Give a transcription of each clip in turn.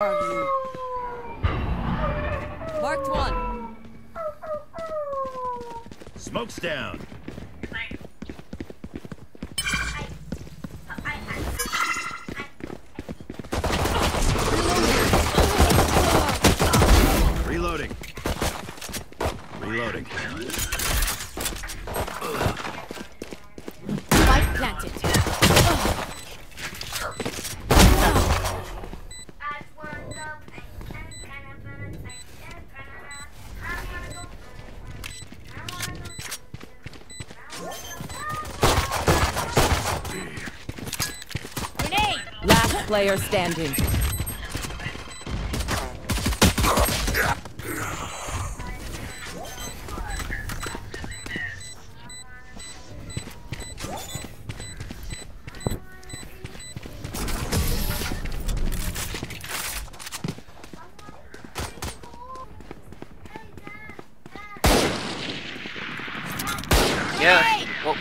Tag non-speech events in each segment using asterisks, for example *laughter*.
Marked one. Smoke's down. Reloading. Reloading. Spike planted. Grenade! Last player standing. Yeah. Well,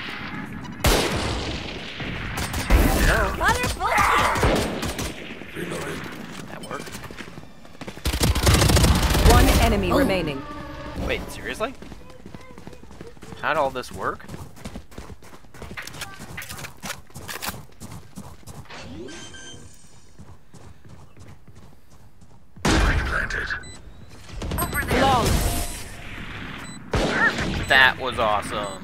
Wonderful kill! that worked. One enemy remaining. Wait, seriously? How'd all this work? Flawless. That was awesome.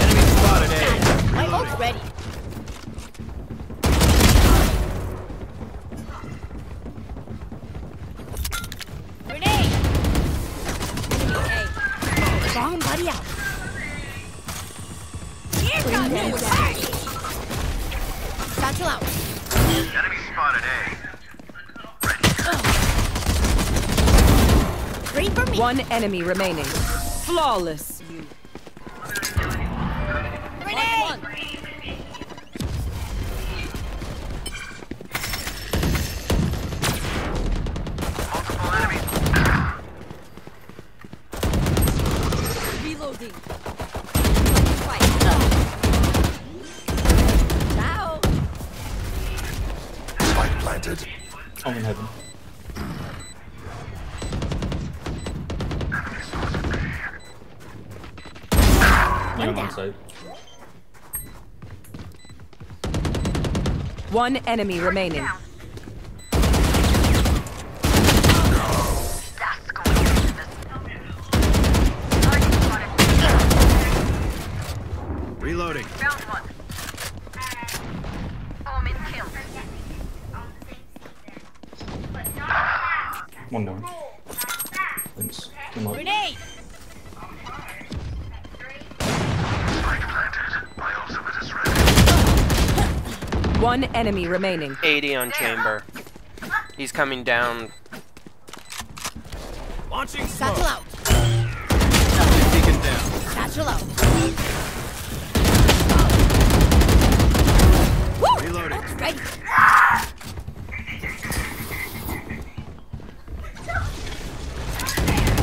Enemy spotted A. My ult's ready. Satchel out. Enemy spotted A. Green for me. One enemy remaining. Flawless. Grenade! Multiple planted. I'm in heaven. Yeah, I'm on. One enemy remaining. Thanks. Come on. Grenade! One enemy remaining. 80 on chamber. He's coming down. Launching smoke. Satchel out. Taken down. Satchel out. Reloading. Ready.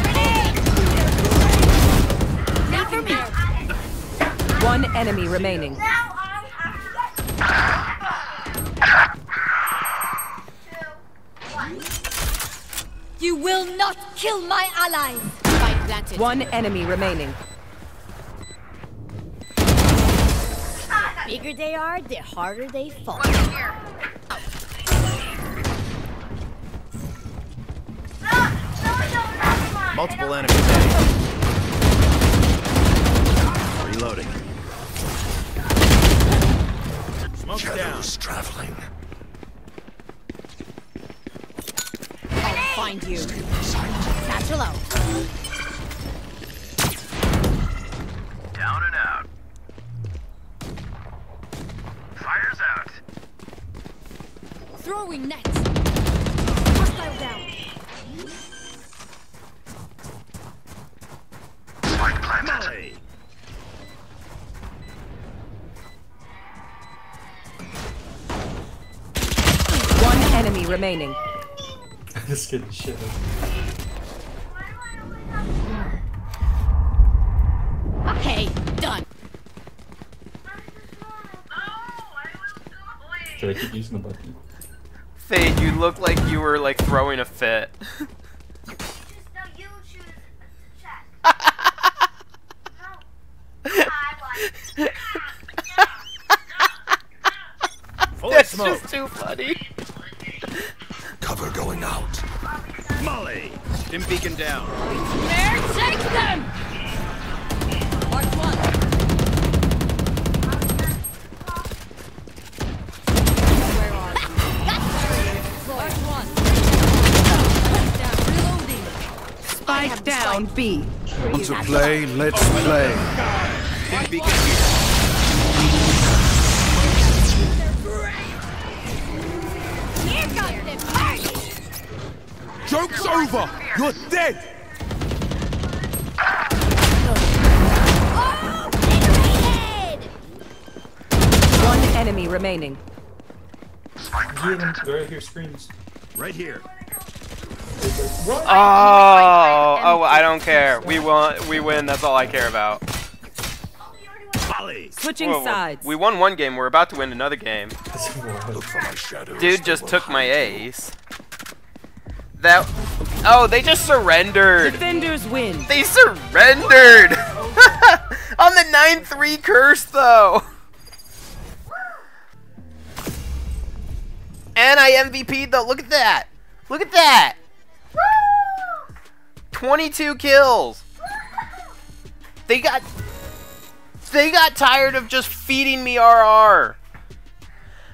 Grenade! Not for me. One enemy remaining. You will not kill my allies. One enemy remaining. bigger they are, the harder they fall. Multiple enemies A. Reloading. Smoke's down. traveling. I'll find you. Satchel out. Down and out. Fires out. Throwing nets. Hostile down. Spike planted. One remaining. this kid is shit. Okay, done. Should I keep using the button? Fade, you look like you were like throwing a fit. No, you choose to check. No. I want. Fully That's smoked. just too funny. Cover out. Molly. Stim beacon down. There, take them! Mark one. Where are they? Mark one. Down. Spike down B. Want to play? Let's play. Stim beacon Joke's over! You're dead! One enemy remaining. Get him. They're right here, screens. Right here. What? Oh, oh, I don't care. We won. We win. That's all I care about. Switching Whoa, whoa. sides. We won one game. We're about to win another game. Look for my shadows. Dude just took my ace. That. Oh, they just surrendered. Defenders win. They surrendered. *laughs* On the 9-3 curse, though. And I MVP'd though. Look at that. Look at that. 22 kills. They got they got tired of just feeding me RR.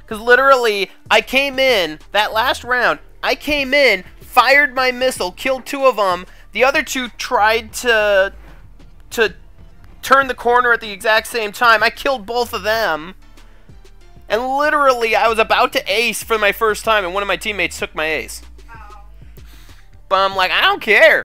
Cuz literally I came in that last round, I came in, fired my missile, killed two of them. The other two tried to to turn the corner at the exact same time. I killed both of them. And literally, I was about to ace for my first time, and one of my teammates took my ace. But I'm like, I don't care.